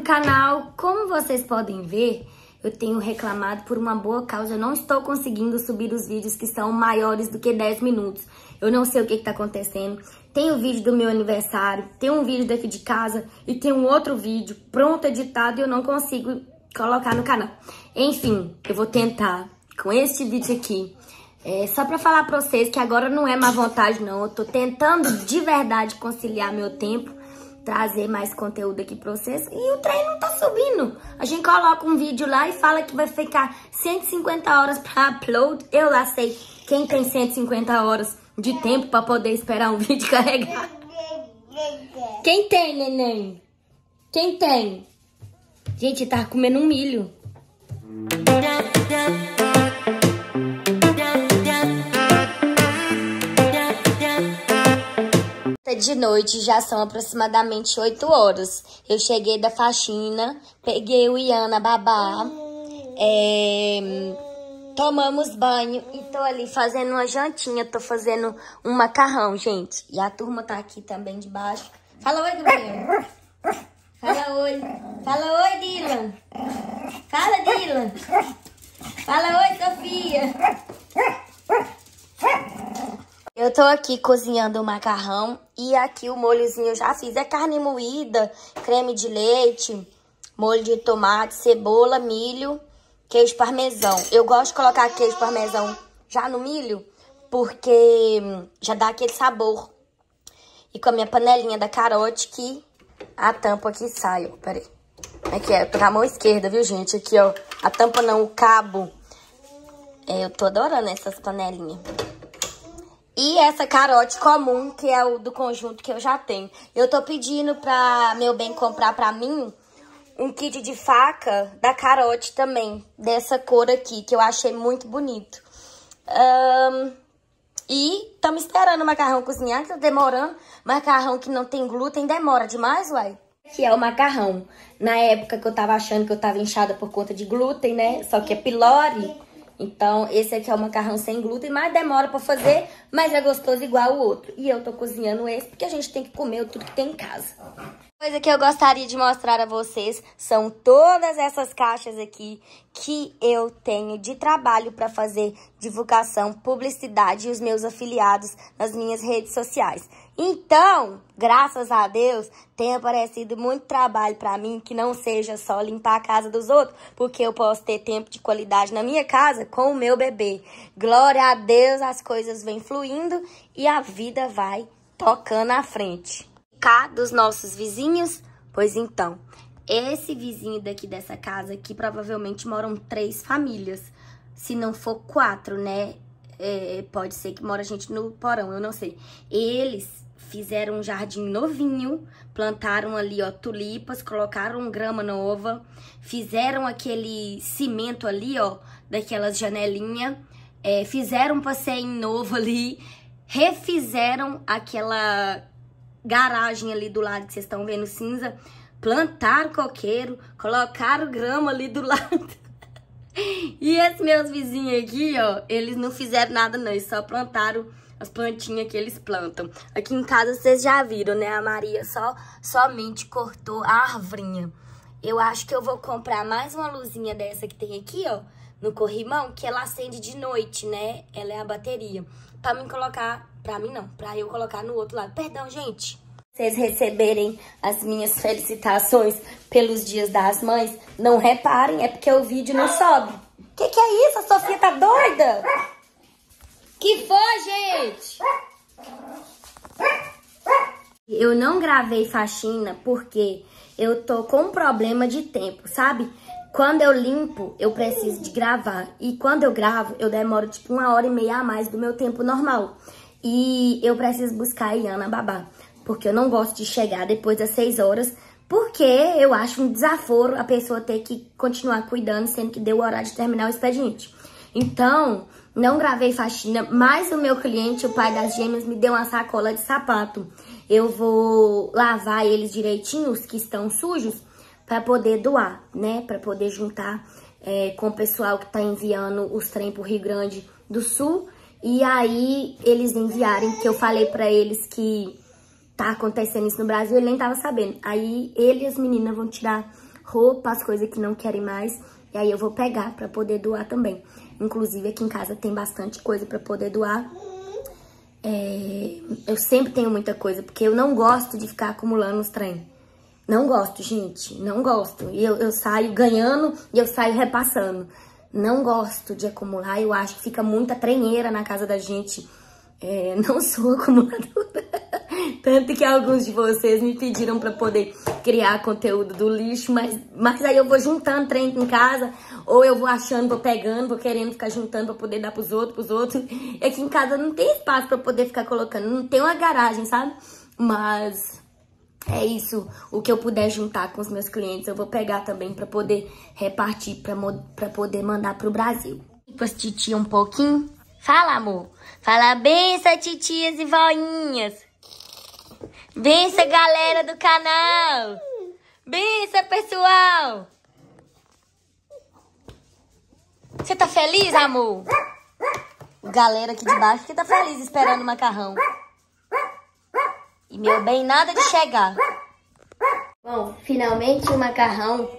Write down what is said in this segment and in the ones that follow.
do canal! Como vocês podem ver, eu tenho reclamado por uma boa causa. Eu não estou conseguindo subir os vídeos que são maiores do que 10 minutos. Eu não sei o que está acontecendo. Tem o vídeo do meu aniversário, tem um vídeo daqui de casa e tem um outro vídeo pronto, editado e eu não consigo colocar no canal. Enfim, eu vou tentar com este vídeo aqui. É, só pra falar pra vocês que agora não é má vontade não, eu tô tentando de verdade conciliar meu tempo trazer mais conteúdo aqui pra vocês. E o trem não tá subindo. A gente coloca um vídeo lá e fala que vai ficar 150 horas pra upload. Eu lá sei quem tem 150 horas de tempo pra poder esperar um vídeo carregar. Quem tem, neném? Quem tem? Gente, tá comendo um milho. De noite, já são aproximadamente 8 horas. Eu cheguei da faxina, peguei o Ian na babá, é, tomamos banho e tô ali fazendo uma jantinha, tô fazendo um macarrão, gente. E a turma tá aqui também de baixo. Fala oi, Gabriel. Fala oi. Fala oi, Dylan. Fala, Dylan. Fala oi, Sofia. Eu tô aqui cozinhando o macarrão e aqui o molhozinho eu já fiz. É carne moída, creme de leite, molho de tomate, cebola, milho, queijo parmesão. Eu gosto de colocar queijo parmesão já no milho porque já dá aquele sabor. E com a minha panelinha da carote que a tampa aqui sai, ó. Peraí. Aqui, é, eu tô com a mão esquerda, viu, gente? Aqui, ó. A tampa não, o cabo. É, eu tô adorando essas panelinhas. E essa carote comum, que é o do conjunto que eu já tenho. Eu tô pedindo pra meu bem comprar pra mim um kit de faca da carote também. Dessa cor aqui, que eu achei muito bonito. Um, e estamos esperando o macarrão cozinhar, que tá demorando. Macarrão que não tem glúten demora demais, uai. Que é o macarrão. Na época que eu tava achando que eu tava inchada por conta de glúten, né? Só que é pilore. Então, esse aqui é o macarrão sem glúten, mas demora pra fazer, mas é gostoso igual o outro. E eu tô cozinhando esse porque a gente tem que comer tudo que tem em casa. Coisa que eu gostaria de mostrar a vocês são todas essas caixas aqui que eu tenho de trabalho para fazer divulgação, publicidade e os meus afiliados nas minhas redes sociais. Então, graças a Deus, tem aparecido muito trabalho para mim que não seja só limpar a casa dos outros, porque eu posso ter tempo de qualidade na minha casa com o meu bebê. Glória a Deus, as coisas vêm fluindo e a vida vai tocando à frente cá dos nossos vizinhos? Pois então, esse vizinho daqui dessa casa aqui, provavelmente moram três famílias. Se não for quatro, né? É, pode ser que mora gente no porão, eu não sei. Eles fizeram um jardim novinho, plantaram ali, ó, tulipas, colocaram grama nova, fizeram aquele cimento ali, ó, daquelas janelinhas, é, fizeram um passeio novo ali, refizeram aquela garagem ali do lado que vocês estão vendo cinza, plantaram coqueiro, colocaram grama ali do lado. e esses meus vizinhos aqui, ó, eles não fizeram nada não, eles só plantaram as plantinhas que eles plantam. Aqui em casa vocês já viram, né? A Maria só somente cortou a arvrinha. Eu acho que eu vou comprar mais uma luzinha dessa que tem aqui, ó, no corrimão, que ela acende de noite, né? Ela é a bateria. Pra mim colocar Pra mim não, pra eu colocar no outro lado. Perdão, gente. Vocês receberem as minhas felicitações pelos dias das mães, não reparem, é porque o vídeo não sobe. Que que é isso? A Sofia tá doida? Que foi, gente? Eu não gravei faxina porque eu tô com um problema de tempo, sabe? Quando eu limpo, eu preciso de gravar. E quando eu gravo, eu demoro tipo uma hora e meia a mais do meu tempo normal. E eu preciso buscar a Iana babá, porque eu não gosto de chegar depois das 6 horas, porque eu acho um desaforo a pessoa ter que continuar cuidando, sendo que deu o horário de terminar o expediente. Então, não gravei faxina, mas o meu cliente, o pai das gêmeas, me deu uma sacola de sapato. Eu vou lavar eles direitinho, os que estão sujos, para poder doar, né? Para poder juntar é, com o pessoal que tá enviando os trem pro Rio Grande do Sul e aí eles enviarem, que eu falei pra eles que tá acontecendo isso no Brasil, ele nem tava sabendo. Aí ele e as meninas vão tirar roupa, as coisas que não querem mais. E aí eu vou pegar pra poder doar também. Inclusive aqui em casa tem bastante coisa pra poder doar. É, eu sempre tenho muita coisa, porque eu não gosto de ficar acumulando os trem. Não gosto, gente, não gosto. E eu, eu saio ganhando e eu saio repassando. Não gosto de acumular, eu acho que fica muita trenheira na casa da gente. É, não sou acumuladora. Tanto que alguns de vocês me pediram para poder criar conteúdo do lixo, mas, mas aí eu vou juntando trem em casa, ou eu vou achando, vou pegando, vou querendo ficar juntando para poder dar pros outros, pros outros. E aqui em casa não tem espaço para poder ficar colocando, não tem uma garagem, sabe? Mas é isso, o que eu puder juntar com os meus clientes, eu vou pegar também para poder repartir, para poder mandar pro Brasil. E titia um pouquinho. Fala, amor. Fala benção, titias e voinhas. Benção, galera do canal. Benção, pessoal. Você tá feliz, amor? Galera aqui de baixo que tá feliz esperando o macarrão. E meu bem, nada de chegar. Bom, finalmente o macarrão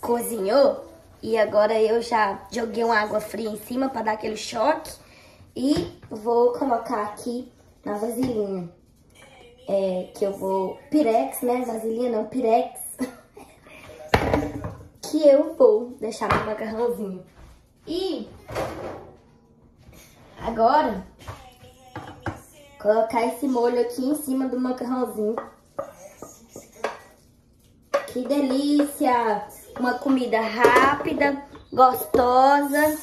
cozinhou. E agora eu já joguei uma água fria em cima para dar aquele choque. E vou colocar aqui na vasilhinha. É, que eu vou... Pirex, né? Vasilhinha não, pirex. que eu vou deixar meu macarrãozinho. E agora Colocar esse molho aqui em cima do macarrãozinho. Que delícia! Uma comida rápida, gostosa.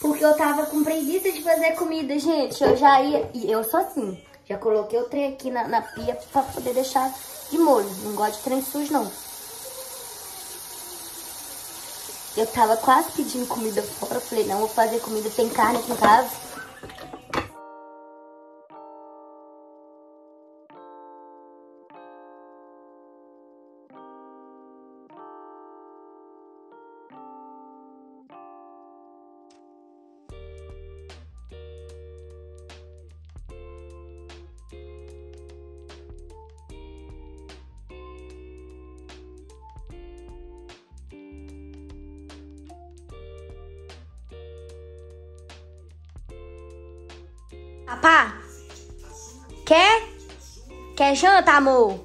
Porque eu tava com preguiça de fazer comida, gente. Eu já ia... E eu sou assim. Já coloquei o trem aqui na, na pia pra poder deixar de molho. Não gosto de trem sujo, não. Eu tava quase pedindo comida fora. Falei, não, vou fazer comida. Tem carne aqui em casa. Papá, quer? Quer janta, amor?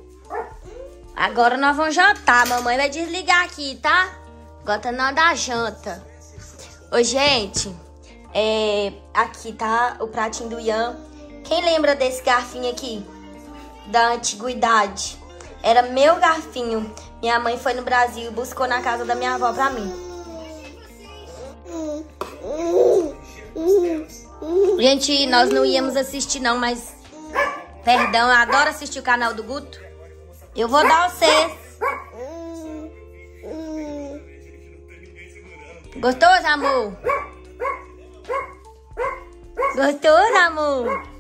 Agora nós vamos jantar. Mamãe vai desligar aqui, tá? Agora tá da janta. Ô, gente, é, aqui tá o pratinho do Ian. Quem lembra desse garfinho aqui? Da antiguidade. Era meu garfinho. Minha mãe foi no Brasil e buscou na casa da minha avó pra mim. Gente, nós não íamos assistir não, mas... Perdão, eu adoro assistir o canal do Guto. Eu vou dar vocês. Gostoso, amor? Gostoso, amor?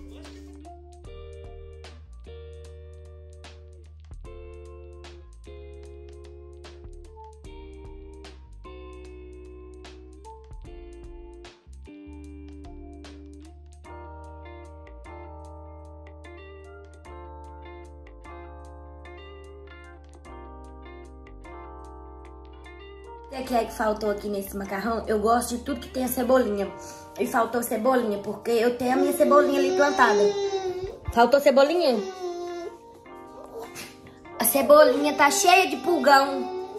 O que é que faltou aqui nesse macarrão? Eu gosto de tudo que tem a cebolinha. E faltou cebolinha, porque eu tenho a minha cebolinha ali plantada. Faltou cebolinha? A cebolinha tá cheia de pulgão.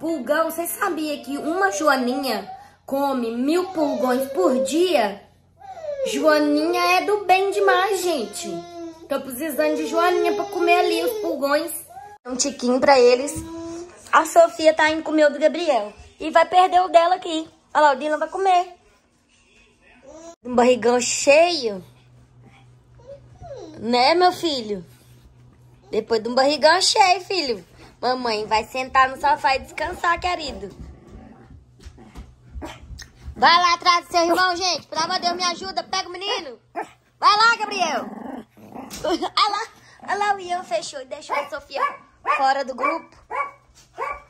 Pulgão, você sabia que uma joaninha come mil pulgões por dia? Joaninha é do bem demais, gente. Tô precisando de joaninha pra comer ali os pulgões. Um tiquinho pra eles. A Sofia tá indo comer o do Gabriel. E vai perder o dela aqui. Olha lá, o Dylan vai comer. Um barrigão cheio. Né, meu filho? Depois de um barrigão cheio, filho. Mamãe vai sentar no sofá e descansar, querido. Vai lá atrás do seu irmão, gente. Pelo amor de Deus, me ajuda. Pega o menino. Vai lá, Gabriel. Olha lá. Olha lá, o Ian fechou e deixou a Sofia fora do grupo. Sofia!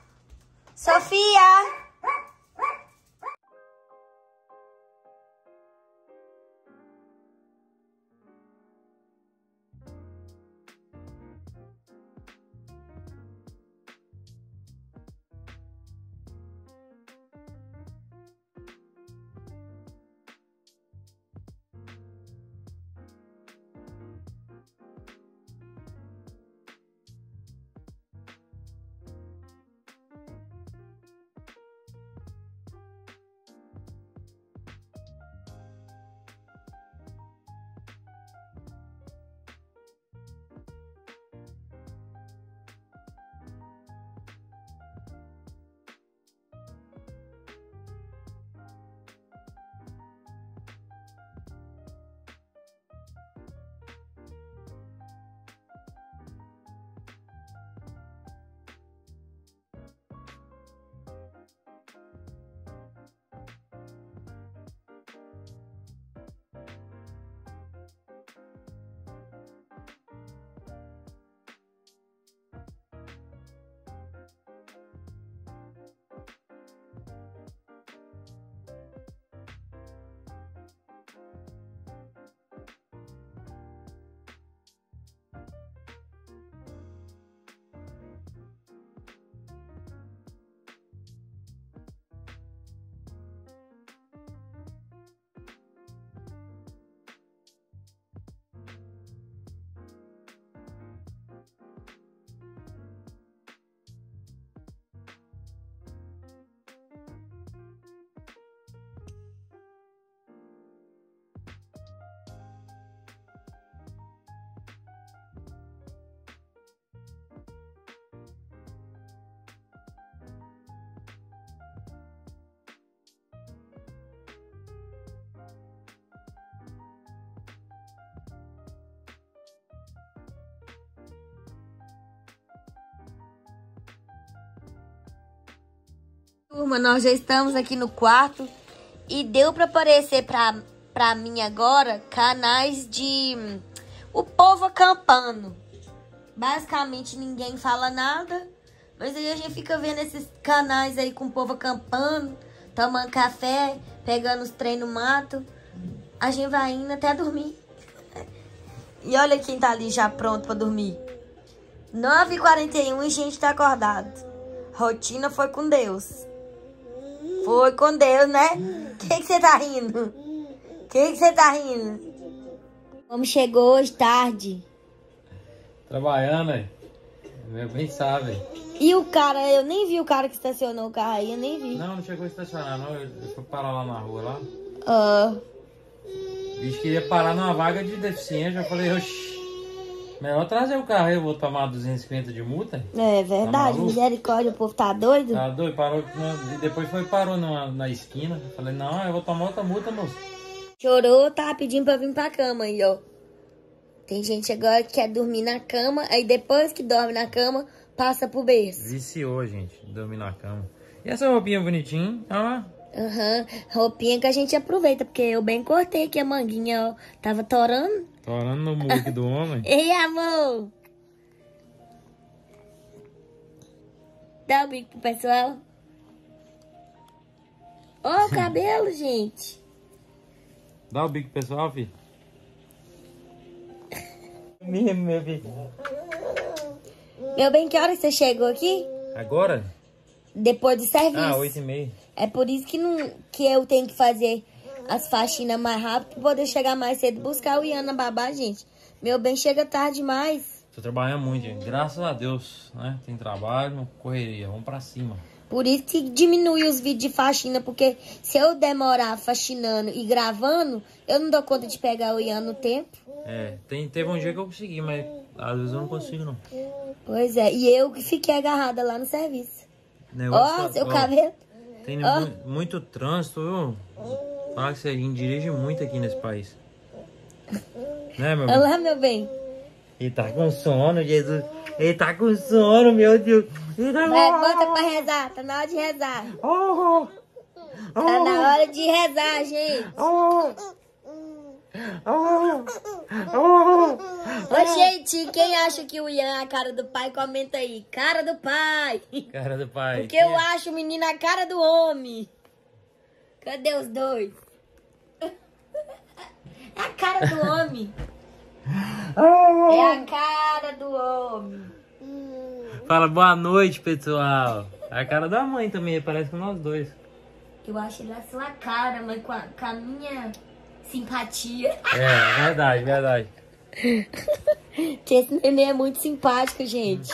Turma, nós já estamos aqui no quarto e deu para aparecer pra, pra mim agora canais de o povo acampando. Basicamente ninguém fala nada, mas aí a gente fica vendo esses canais aí com o povo acampando, tomando café, pegando os trem no mato. A gente vai indo até dormir. E olha quem tá ali já pronto para dormir. 9h41 e a gente tá acordado. Rotina foi com Deus. Foi com Deus, né? O que você tá rindo? O que você tá rindo? Como chegou hoje tarde? Trabalhando, aí. Bem sabe. E o cara, eu nem vi o cara que estacionou o carro aí, eu nem vi. Não, não chegou a estacionar, não. Eu fui parar lá na rua lá. Ah. O bicho queria parar numa vaga de deficiência. Eu falei, oxi. Melhor trazer o carro aí, eu vou tomar 250 de multa. É verdade, maluco? misericórdia, o povo tá doido? Tá doido? Parou. na- E depois foi parou na, na esquina. Falei, não, eu vou tomar outra multa, moço. Chorou, tava pedindo pra vir pra cama aí, ó. Tem gente agora que quer dormir na cama, aí depois que dorme na cama, passa pro berço. Viciou, gente, dormir na cama. E essa roupinha bonitinha? Olha lá. Aham, roupinha que a gente aproveita, porque eu bem cortei aqui a manguinha, ó. Tava torando. Torando no muque do homem. Ei, amor! Dá o bico pro pessoal. Ó, o cabelo, gente. Dá o bico pessoal, filho. Mesmo, meu filho. Meu bem, que hora você chegou aqui? Agora? Depois do serviço. Ah, oito e meia. É por isso que, não, que eu tenho que fazer as faxinas mais rápido pra poder chegar mais cedo e buscar o Ian na babá, gente. Meu bem chega tarde demais. Tô trabalhando muito, gente. Graças a Deus, né? Tem trabalho, correria. Vamos pra cima. Por isso que diminui os vídeos de faxina, porque se eu demorar faxinando e gravando, eu não dou conta de pegar o Ian no tempo. É, tem, teve um dia que eu consegui, mas às vezes eu não consigo, não. Pois é, e eu que fiquei agarrada lá no serviço. Ó, Negócio- seu ó, cabelo. Tem Ó. mu- muito trânsito, viu? Fala que você dirige muito aqui nesse país. Né, meu Olha lá, meu bem. Ele tá com sono, Jesus. Ele tá com sono, meu Deus. Ele tá bota pra rezar, tá na hora de rezar. Oh, Tá na hora de rezar, gente. oh, oh, oh. Ô, gente, quem acha que o Ian é a cara do pai, comenta aí. Cara do pai. Cara do pai. Porque eu acho o menino a cara do homem. Cadê os dois? É a cara do homem. É a cara do homem. Fala boa noite, pessoal. A cara da mãe também, parece com nós dois. Eu acho ele a sua cara, mas com a, com a minha simpatia. É, verdade, verdade. Porque esse neném é muito simpático, gente.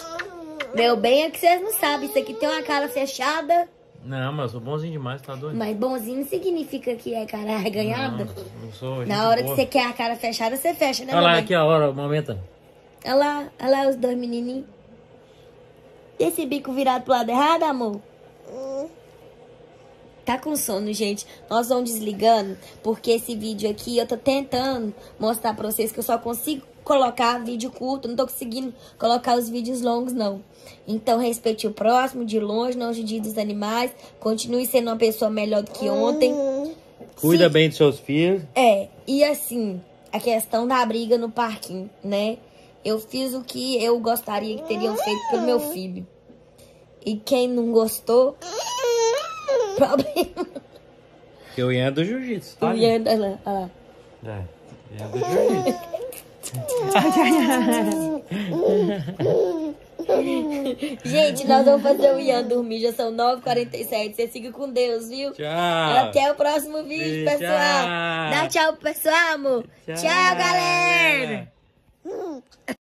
Meu bem é que vocês não sabem. Isso aqui tem uma cara fechada, Não, mas eu sou bonzinho demais, tá doido? mas bonzinho não significa que é cara arreganhada. Não, não sou. Na hora que boa. você quer a cara fechada, você fecha, né, Olha lá, mamãe? aqui a hora, o momento. Olha lá, olha lá os dois menininhos. E esse bico virado pro lado errado, amor? Tá com sono, gente. Nós vamos desligando, porque esse vídeo aqui eu tô tentando mostrar pra vocês que eu só consigo colocar vídeo curto. Não tô conseguindo colocar os vídeos longos, não. Então, respeite o próximo, de longe, não judia dos animais. Continue sendo uma pessoa melhor do que ontem. Cuida Se- bem dos seus filhos. é, e assim, a questão da briga no parquinho, né? Eu fiz o que eu gostaria que teriam feito pelo meu filho. E quem não gostou, problema. Porque o Ian é do jiu-jitsu, tá? O Ian, olha lá, olha lá. É, Ian é do jiu-jitsu. Gente, nós vamos fazer o Ian dormir, já são 9h47. Você siga com Deus, viu? Tchau. Até o próximo vídeo, Tchau. pessoal. Dá tchau pro pessoal, amor. Tchau, galera. galera.